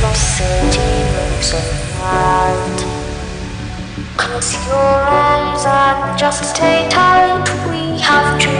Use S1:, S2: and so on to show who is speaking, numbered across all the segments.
S1: the city looks around. Close your eyes and just stay tight. We have dreams.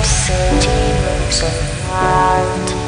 S1: Lost in demons of.